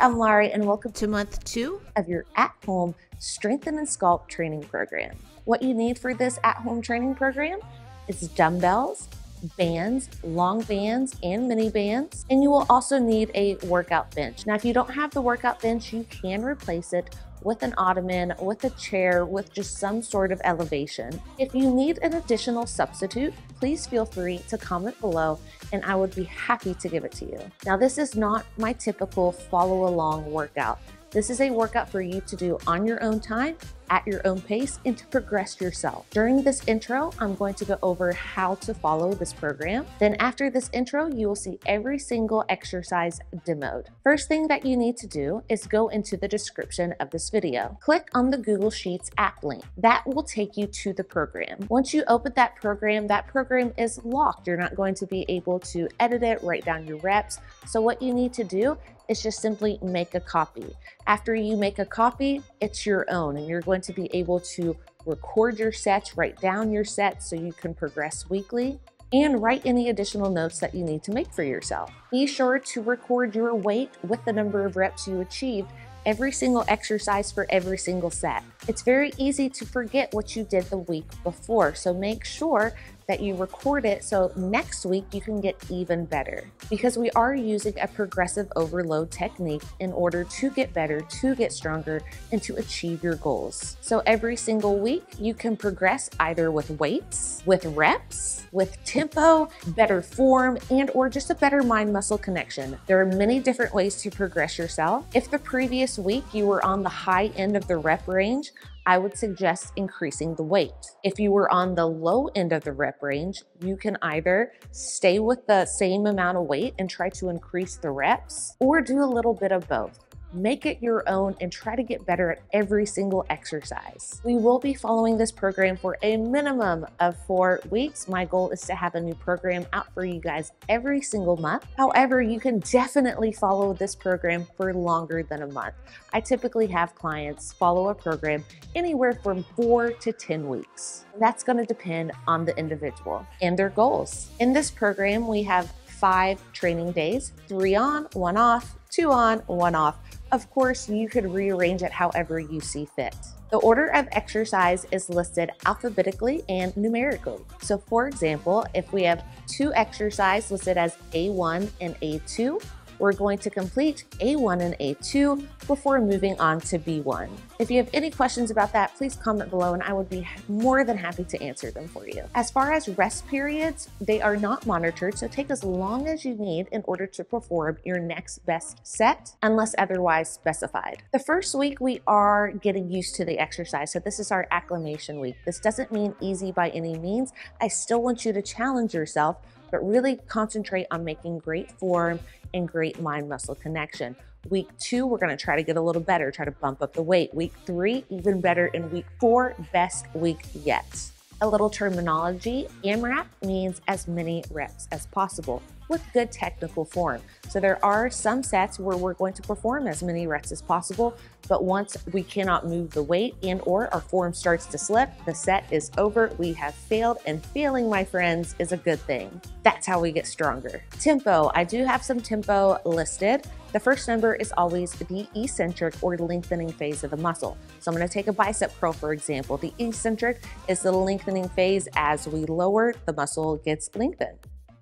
I'm Larie, and welcome to month two of your at home Strengthen and Sculpt training program. What you need for this at home training program is dumbbells, bands, long bands, and mini bands, and you will also need a workout bench. Now, if you don't have the workout bench, you can replace it with an ottoman, with a chair, with just some sort of elevation. If you need an additional substitute, please feel free to comment below and I would be happy to give it to you. Now, this is not my typical follow along workout. This is a workout for you to do on your own time at your own pace and to progress yourself. During this intro, I'm going to go over how to follow this program. Then after this intro, you will see every single exercise demoed. First thing that you need to do is go into the description of this video. Click on the Google Sheets app link. That will take you to the program. Once you open that program, that program is locked. You're not going to be able to edit it, write down your reps. So what you need to do is just simply make a copy. After you make a copy, it's your own and you're going to be able to record your sets, write down your sets so you can progress weekly and write any additional notes that you need to make for yourself. Be sure to record your weight with the number of reps you achieved every single exercise for every single set. It's very easy to forget what you did the week before, so make sure that you record it so next week you can get even better. Because we are using a progressive overload technique in order to get better, to get stronger, and to achieve your goals. So every single week you can progress either with weights, with reps, with tempo, better form, and or just a better mind muscle connection. There are many different ways to progress yourself. If the previous week you were on the high end of the rep range, I would suggest increasing the weight. If you were on the low end of the rep range, you can either stay with the same amount of weight and try to increase the reps or do a little bit of both. Make it your own and try to get better at every single exercise. We will be following this program for a minimum of four weeks. My goal is to have a new program out for you guys every single month. However, you can definitely follow this program for longer than a month. I typically have clients follow a program anywhere from four to 10 weeks. That's going to depend on the individual and their goals. In this program, we have five training days, three on, one off, two on, one off. Of course, you could rearrange it however you see fit. The order of exercise is listed alphabetically and numerically. So for example, if we have two exercise listed as A1 and A2, we're going to complete A1 and A2 before moving on to B1. If you have any questions about that, please comment below and I would be more than happy to answer them for you. As far as rest periods, they are not monitored, so take as long as you need in order to perform your next best set, unless otherwise specified. The first week, we are getting used to the exercise, so this is our acclimation week. This doesn't mean easy by any means. I still want you to challenge yourself but really concentrate on making great form and great mind muscle connection. Week two, we're gonna try to get a little better, try to bump up the weight. Week three, even better. In week four, best week yet. A little terminology AMRAP means as many reps as possible with good technical form. So there are some sets where we're going to perform as many reps as possible, but once we cannot move the weight and or our form starts to slip, the set is over. We have failed and failing, my friends, is a good thing. That's how we get stronger. Tempo, I do have some tempo listed. The first number is always the eccentric or lengthening phase of the muscle. So I'm gonna take a bicep curl, for example. The eccentric is the lengthening phase as we lower, the muscle gets lengthened.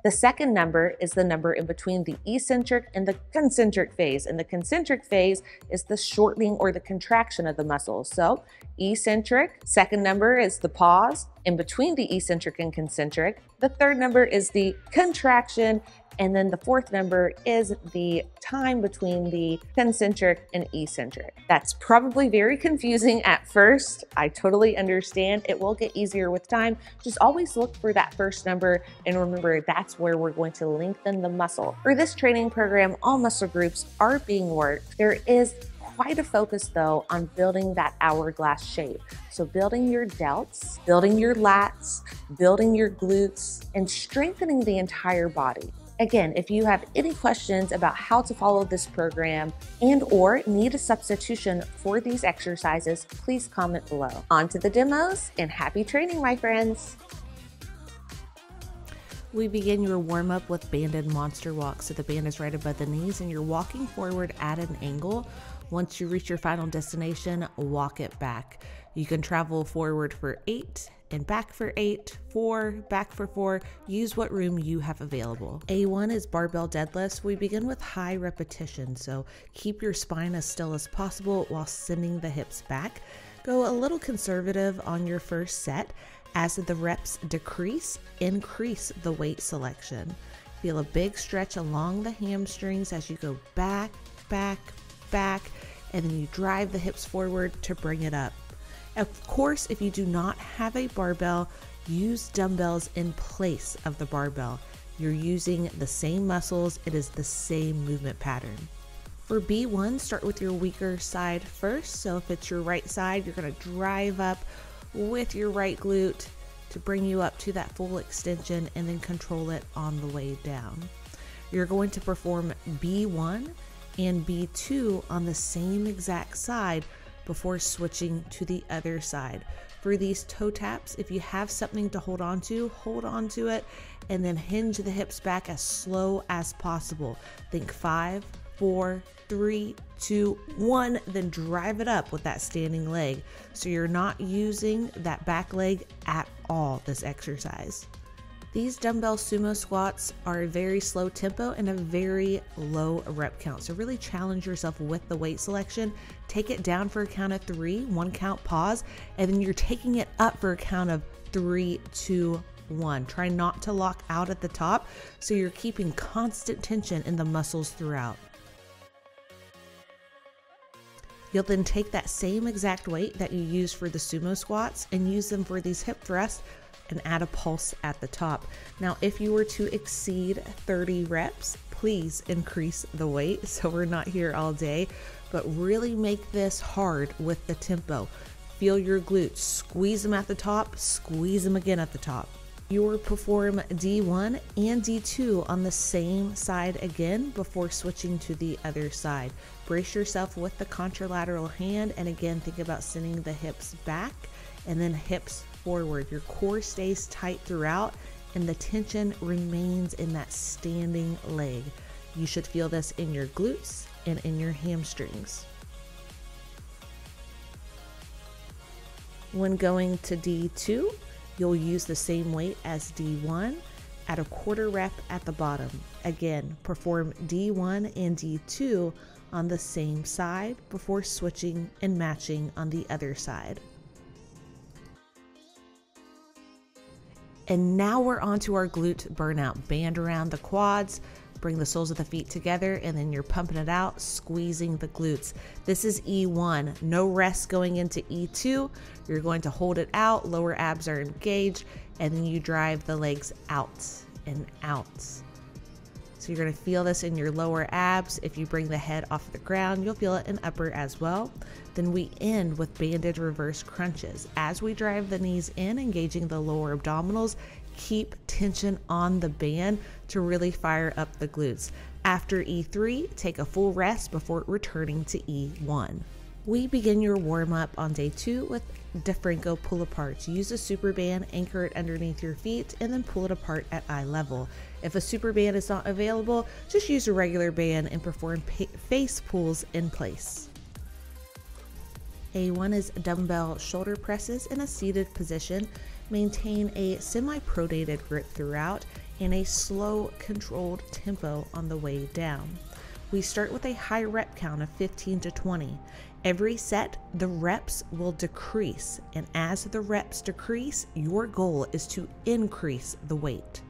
The second number is the number in between the eccentric and the concentric phase. And the concentric phase is the shortening or the contraction of the muscle. So eccentric, second number is the pause in between the eccentric and concentric. The third number is the contraction and then the fourth number is the time between the concentric and eccentric. That's probably very confusing at first. I totally understand. It will get easier with time. Just always look for that first number and remember that's where we're going to lengthen the muscle. For this training program, all muscle groups are being worked. There is quite a focus though on building that hourglass shape. So building your delts, building your lats, building your glutes, and strengthening the entire body. Again, if you have any questions about how to follow this program and or need a substitution for these exercises, please comment below. On to the demos and happy training, my friends. We begin your warm up with banded monster walk. So the band is right above the knees and you're walking forward at an angle. Once you reach your final destination, walk it back. You can travel forward for eight and back for eight, four, back for four. Use what room you have available. A1 is barbell deadlifts. We begin with high repetition, so keep your spine as still as possible while sending the hips back. Go a little conservative on your first set as the reps decrease, increase the weight selection. Feel a big stretch along the hamstrings as you go back, back, back, and then you drive the hips forward to bring it up. Of course, if you do not have a barbell, use dumbbells in place of the barbell. You're using the same muscles, it is the same movement pattern. For B1, start with your weaker side first. So if it's your right side, you're going to drive up with your right glute to bring you up to that full extension and then control it on the way down. You're going to perform B1 and B2 on the same exact side before switching to the other side. For these toe taps, if you have something to hold on to, hold on to it and then hinge the hips back as slow as possible. Think five, four, three, two, one, then drive it up with that standing leg. So you're not using that back leg at all this exercise. These dumbbell sumo squats are a very slow tempo and a very low rep count. So really challenge yourself with the weight selection. Take it down for a count of three, one count pause, and then you're taking it up for a count of three, two, one. Try not to lock out at the top so you're keeping constant tension in the muscles throughout. You'll then take that same exact weight that you use for the sumo squats and use them for these hip thrusts and add a pulse at the top. Now, if you were to exceed 30 reps, please increase the weight so we're not here all day, but really make this hard with the tempo. Feel your glutes, squeeze them at the top, squeeze them again at the top. You will perform D1 and D2 on the same side again before switching to the other side. Brace yourself with the contralateral hand and again think about sending the hips back and then hips forward. Your core stays tight throughout and the tension remains in that standing leg. You should feel this in your glutes and in your hamstrings. When going to D2, You'll use the same weight as D1 at a quarter rep at the bottom. Again, perform D1 and D2 on the same side before switching and matching on the other side. And now we're on to our glute burnout. Band around the quads, Bring the soles of the feet together and then you're pumping it out, squeezing the glutes. This is E1. No rest going into E2. You're going to hold it out, lower abs are engaged, and then you drive the legs out and out. So you're going to feel this in your lower abs. If you bring the head off the ground, you'll feel it in upper as well. Then we end with banded reverse crunches. As we drive the knees in, engaging the lower abdominals, keep tension on the band to really fire up the glutes. After E3, take a full rest before returning to E1. We begin your warm up on day two with DeFranco pull aparts. Use a super band, anchor it underneath your feet, and then pull it apart at eye level. If a super band is not available, just use a regular band and perform face pulls in place. A1 is dumbbell shoulder presses in a seated position. Maintain a semi pronated grip throughout and a slow, controlled tempo on the way down. We start with a high rep count of 15 to 20. Every set, the reps will decrease, and as the reps decrease, your goal is to increase the weight.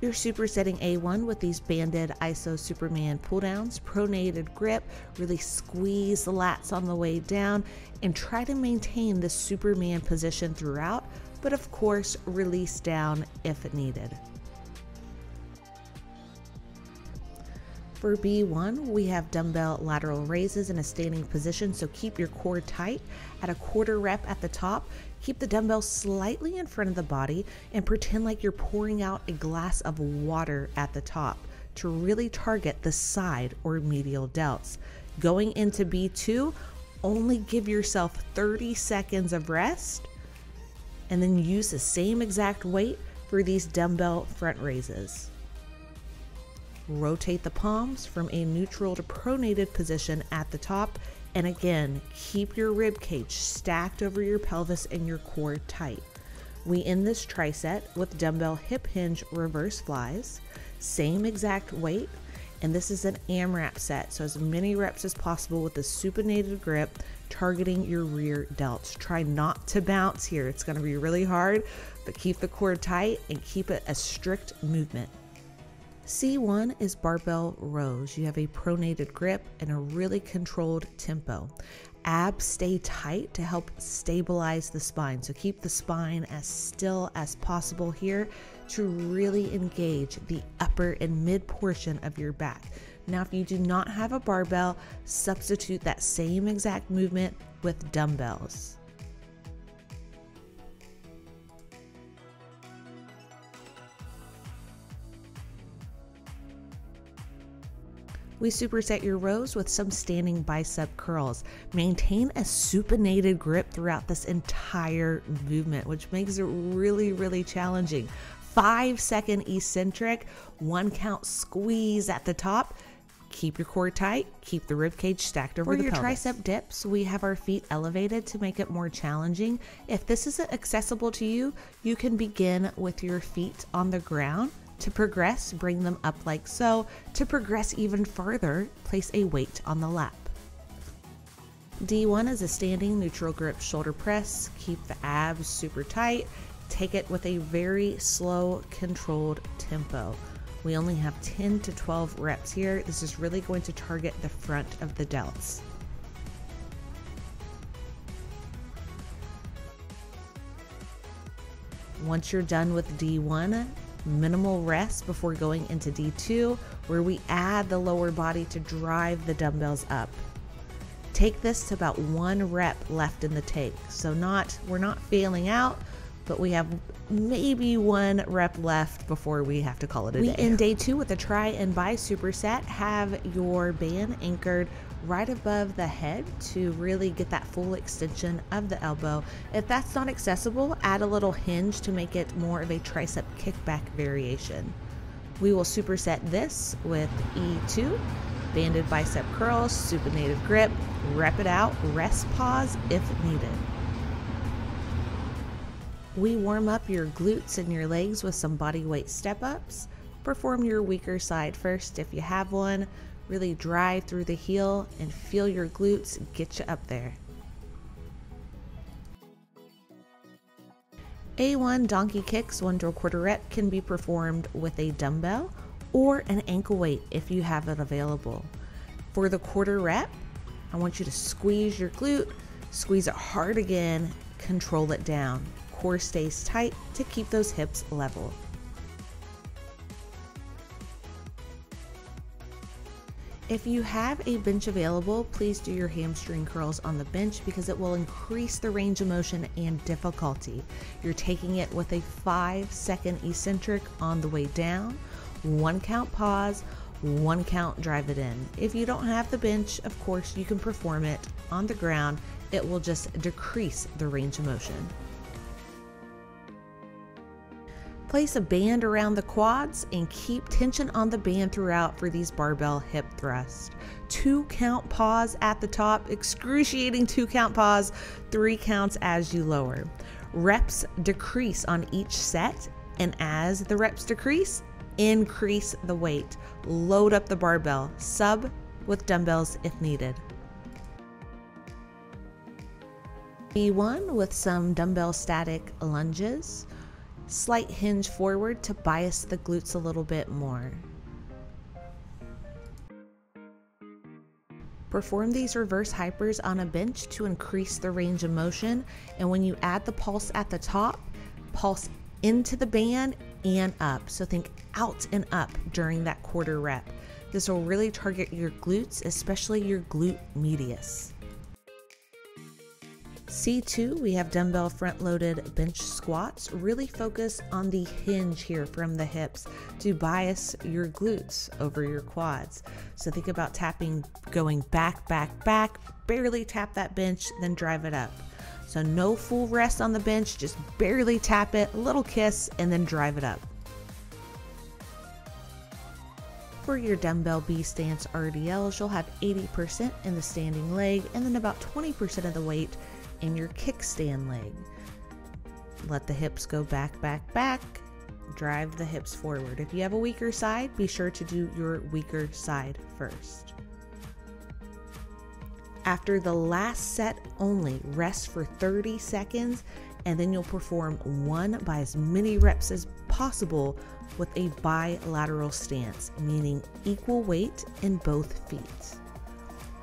You're supersetting A1 with these banded ISO Superman pull downs, pronated grip, really squeeze the lats on the way down, and try to maintain the Superman position throughout, but of course, release down if needed. For B1, we have dumbbell lateral raises in a standing position, so keep your core tight. At a quarter rep at the top, keep the dumbbell slightly in front of the body and pretend like you're pouring out a glass of water at the top to really target the side or medial delts. Going into B2, only give yourself 30 seconds of rest and then use the same exact weight for these dumbbell front raises. Rotate the palms from a neutral to pronated position at the top and again, keep your rib cage stacked over your pelvis and your core tight. We end this tri-set with dumbbell hip hinge reverse flies, same exact weight, and this is an AMRAP set, so as many reps as possible with a supinated grip, targeting your rear delts. Try not to bounce here, it's gonna be really hard, but keep the core tight and keep it a strict movement. C1 is barbell rows. You have a pronated grip and a really controlled tempo. Abs stay tight to help stabilize the spine. So keep the spine as still as possible here to really engage the upper and mid portion of your back. Now, if you do not have a barbell, substitute that same exact movement with dumbbells. We superset your rows with some standing bicep curls. Maintain a supinated grip throughout this entire movement, which makes it really, really challenging. Five second eccentric, one count squeeze at the top. Keep your core tight, keep the rib cage stacked over For the your pelvis. tricep dips, we have our feet elevated to make it more challenging. If this isn't accessible to you, you can begin with your feet on the ground to progress, bring them up like so. To progress even further, place a weight on the lap. D1 is a standing neutral grip shoulder press. Keep the abs super tight. Take it with a very slow, controlled tempo. We only have 10 to 12 reps here. This is really going to target the front of the delts. Once you're done with D1, minimal rest before going into D2, where we add the lower body to drive the dumbbells up. Take this to about one rep left in the take. So not we're not failing out, but we have maybe one rep left before we have to call it a we day. We end day two with a tri and bi superset. Have your band anchored right above the head to really get that full extension of the elbow. If that's not accessible, add a little hinge to make it more of a tricep kickback variation. We will superset this with E2, banded bicep curls, supinated grip, rep it out, rest pause if needed. We warm up your glutes and your legs with some body weight step ups. Perform your weaker side first if you have one. Really drive through the heel and feel your glutes get you up there. A1 donkey kicks, one drill quarter rep, can be performed with a dumbbell or an ankle weight if you have it available. For the quarter rep, I want you to squeeze your glute, squeeze it hard again, control it down. Core stays tight to keep those hips level. If you have a bench available, please do your hamstring curls on the bench because it will increase the range of motion and difficulty. You're taking it with a five second eccentric on the way down, one count pause, one count drive it in. If you don't have the bench, of course, you can perform it on the ground. It will just decrease the range of motion. Place a band around the quads and keep tension on the band throughout for these barbell hip thrusts. Two count pause at the top, excruciating two count pause, three counts as you lower. Reps decrease on each set, and as the reps decrease, increase the weight. Load up the barbell, sub with dumbbells if needed. B1 with some dumbbell static lunges slight hinge forward to bias the glutes a little bit more. Perform these reverse hypers on a bench to increase the range of motion. And when you add the pulse at the top, pulse into the band and up. So think out and up during that quarter rep. This will really target your glutes, especially your glute medius. C2, we have dumbbell front loaded bench squats. Really focus on the hinge here from the hips to bias your glutes over your quads. So think about tapping, going back, back, back, barely tap that bench, then drive it up. So no full rest on the bench, just barely tap it, a little kiss, and then drive it up. For your dumbbell B stance RDLs, you'll have 80% in the standing leg and then about 20% of the weight in your kickstand leg. Let the hips go back, back, back. Drive the hips forward. If you have a weaker side, be sure to do your weaker side first. After the last set only, rest for 30 seconds and then you'll perform one by as many reps as possible with a bilateral stance, meaning equal weight in both feet.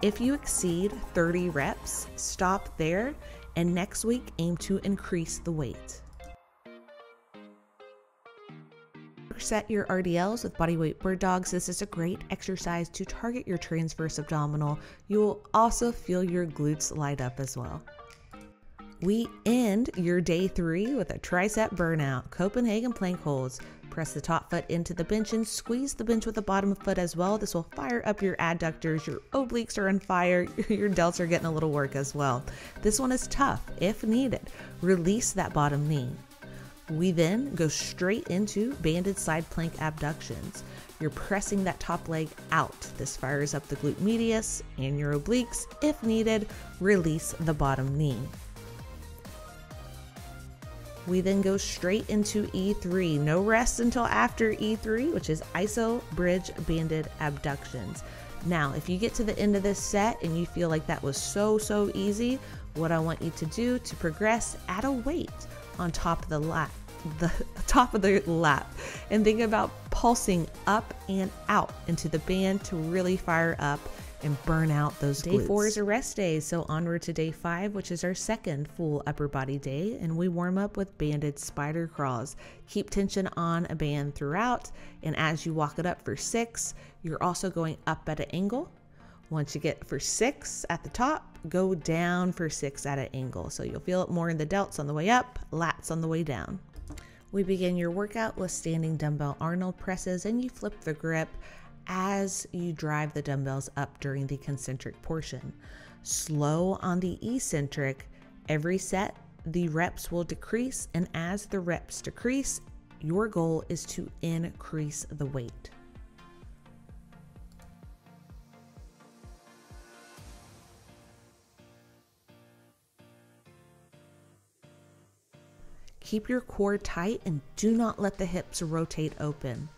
If you exceed 30 reps, stop there and next week aim to increase the weight. Set your RDLs with bodyweight bird dogs. This is a great exercise to target your transverse abdominal. You will also feel your glutes light up as well. We end your day three with a tri-set burnout, Copenhagen plank holds. Press the top foot into the bench and squeeze the bench with the bottom foot as well. This will fire up your adductors, your obliques are on fire, your delts are getting a little work as well. This one is tough if needed. Release that bottom knee. We then go straight into banded side plank abductions. You're pressing that top leg out. This fires up the glute medius and your obliques. If needed, release the bottom knee. We then go straight into E3. No rest until after E3, which is iso bridge banded abductions. Now, if you get to the end of this set and you feel like that was so, so easy, what I want you to do to progress, add a weight on top of the lap, the top of the lap, and think about pulsing up and out into the band to really fire up and burn out those Day glutes. four is a rest day, so onward to day five, which is our second full upper body day, and we warm up with banded spider crawls. Keep tension on a band throughout, and as you walk it up for six, you're also going up at an angle. Once you get for six at the top, go down for six at an angle. So you'll feel it more in the delts on the way up, lats on the way down. We begin your workout with standing dumbbell Arnold presses, and you flip the grip as you drive the dumbbells up during the concentric portion. Slow on the eccentric, every set the reps will decrease, and as the reps decrease, your goal is to increase the weight. Keep your core tight and do not let the hips rotate open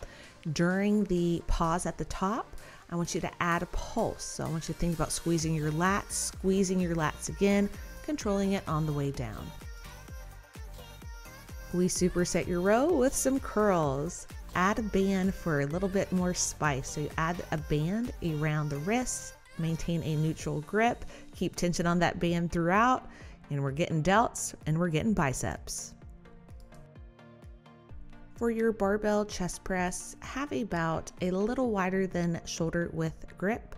during the pause at the top, I want you to add a pulse. So I want you to think about squeezing your lats, squeezing your lats again, controlling it on the way down. We superset your row with some curls. Add a band for a little bit more spice. So you add a band around the wrists, maintain a neutral grip, keep tension on that band throughout, and we're getting delts and we're getting biceps. For your barbell chest press, have about a little wider than shoulder width grip,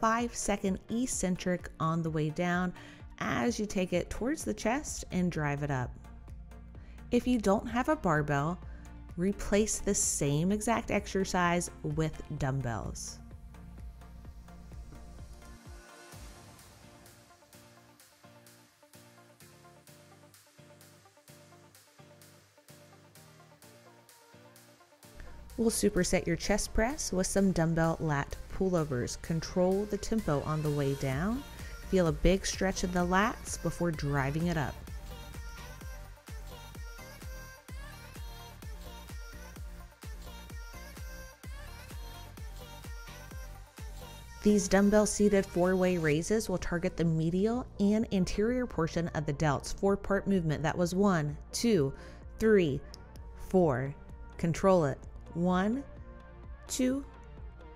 5 second eccentric on the way down as you take it towards the chest and drive it up. If you don't have a barbell, replace the same exact exercise with dumbbells. We'll superset your chest press with some dumbbell lat pullovers. Control the tempo on the way down. Feel a big stretch in the lats before driving it up. These dumbbell seated four way raises will target the medial and anterior portion of the delts. Four part movement. That was one, two, three, four. Control it. One, two,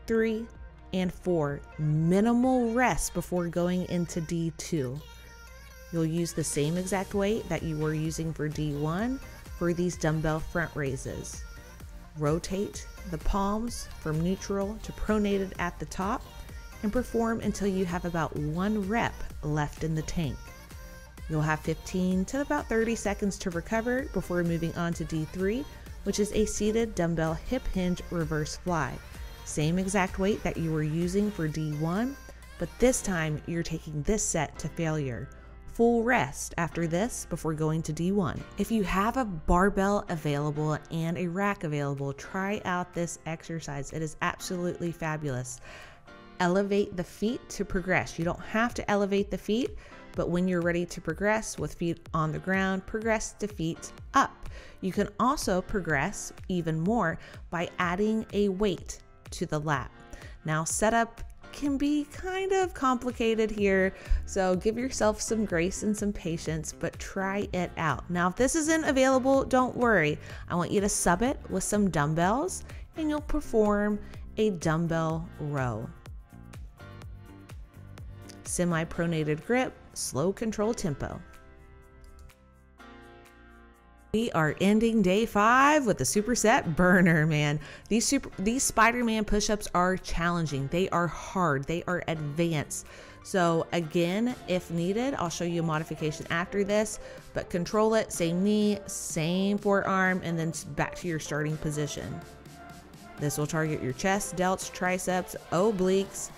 three, and four. Minimal rest before going into D2. You'll use the same exact weight that you were using for D1 for these dumbbell front raises. Rotate the palms from neutral to pronated at the top and perform until you have about one rep left in the tank. You'll have 15 to about 30 seconds to recover before moving on to D3, which is a seated dumbbell hip hinge reverse fly. Same exact weight that you were using for D1, but this time you're taking this set to failure. Full rest after this before going to D1. If you have a barbell available and a rack available, try out this exercise. It is absolutely fabulous. Elevate the feet to progress. You don't have to elevate the feet, but when you're ready to progress with feet on the ground, progress the feet up. You can also progress even more by adding a weight to the lap. Now, setup can be kind of complicated here, so give yourself some grace and some patience, but try it out. Now, if this isn't available, don't worry. I want you to sub it with some dumbbells and you'll perform a dumbbell row. Semi pronated grip, slow control tempo. We are ending day five with the superset burner, man. These super these Spider-Man push-ups are challenging. They are hard. They are advanced. So again, if needed, I'll show you a modification after this, but control it, same knee, same forearm, and then back to your starting position. This will target your chest, delts, triceps, obliques,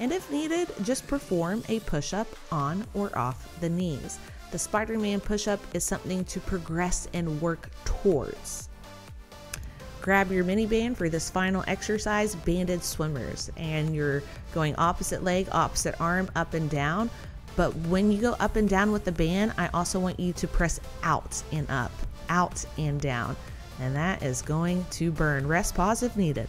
and if needed, just perform a push-up on or off the knees. The Spider Man push up is something to progress and work towards. Grab your mini band for this final exercise, banded swimmers, and you're going opposite leg, opposite arm, up and down. But when you go up and down with the band, I also want you to press out and up, out and down. And that is going to burn. Rest pause if needed.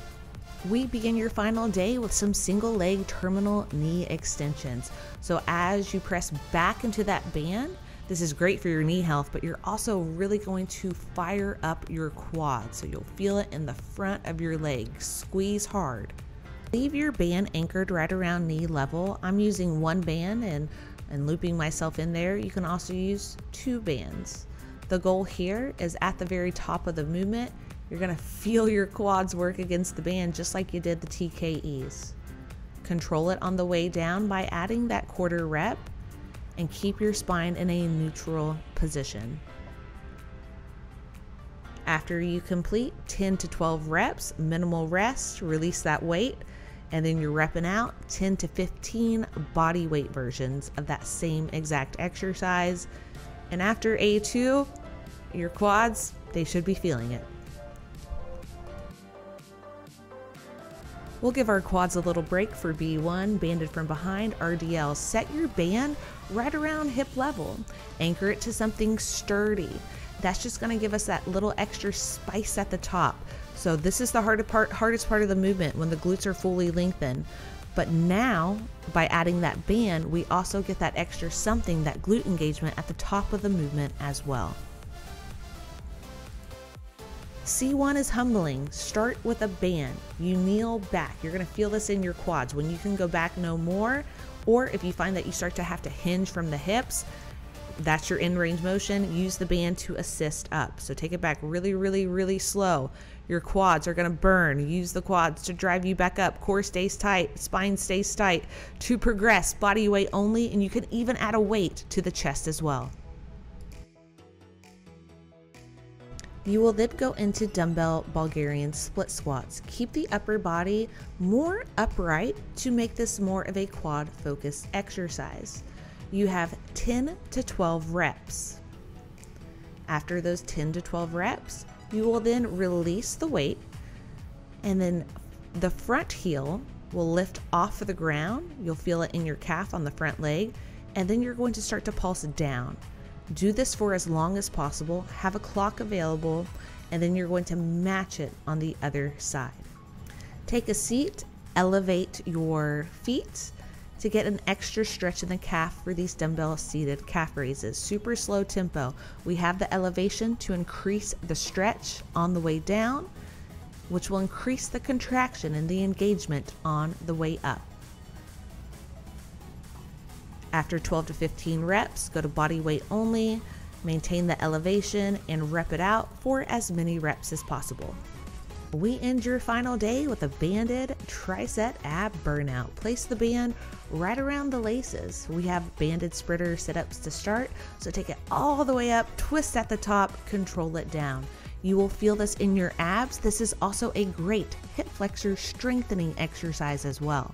We begin your final day with some single leg terminal knee extensions. So as you press back into that band, this is great for your knee health, but you're also really going to fire up your quad. So you'll feel it in the front of your leg. Squeeze hard. Leave your band anchored right around knee level. I'm using one band and, and looping myself in there. You can also use two bands. The goal here is at the very top of the movement, you're gonna feel your quads work against the band just like you did the TKEs. Control it on the way down by adding that quarter rep and keep your spine in a neutral position. After you complete 10 to 12 reps, minimal rest, release that weight, and then you're repping out 10 to 15 body weight versions of that same exact exercise. And after A2, your quads, they should be feeling it. We'll give our quads a little break for B1, banded from behind, RDL. Set your band right around hip level. Anchor it to something sturdy. That's just gonna give us that little extra spice at the top. So this is the hardest part, hardest part of the movement when the glutes are fully lengthened. But now, by adding that band, we also get that extra something, that glute engagement at the top of the movement as well. C1 is humbling. Start with a band. You kneel back. You're going to feel this in your quads. When you can go back no more, or if you find that you start to have to hinge from the hips, that's your in range motion. Use the band to assist up. So take it back really, really, really slow. Your quads are going to burn. Use the quads to drive you back up. Core stays tight, spine stays tight. To progress, body weight only, and you can even add a weight to the chest as well. You will then go into dumbbell Bulgarian split squats. Keep the upper body more upright to make this more of a quad focused exercise. You have 10 to 12 reps. After those 10 to 12 reps, you will then release the weight and then the front heel will lift off of the ground. You'll feel it in your calf on the front leg, and then you're going to start to pulse down. Do this for as long as possible, have a clock available, and then you're going to match it on the other side. Take a seat, elevate your feet to get an extra stretch in the calf for these dumbbell seated calf raises. Super slow tempo. We have the elevation to increase the stretch on the way down, which will increase the contraction and the engagement on the way up. After 12 to 15 reps, go to body weight only, maintain the elevation, and rep it out for as many reps as possible. We end your final day with a banded tri-set ab burnout. Place the band right around the laces. We have banded spreader sit ups to start, so take it all the way up, twist at the top, control it down. You will feel this in your abs. This is also a great hip flexor strengthening exercise as well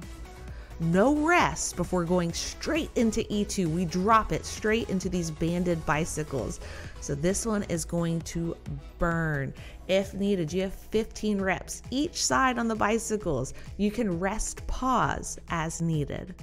no rest before going straight into E2. We drop it straight into these banded bicycles. So this one is going to burn. If needed, you have 15 reps each side on the bicycles. You can rest pause as needed.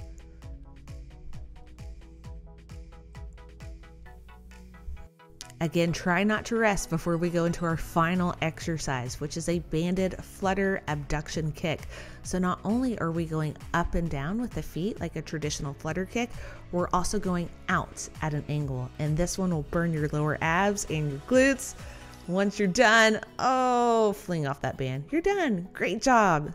Again, try not to rest before we go into our final exercise, which is a banded flutter abduction kick. So, not only are we going up and down with the feet like a traditional flutter kick, we're also going out at an angle. And this one will burn your lower abs and your glutes. Once you're done, oh, fling off that band. You're done. Great job.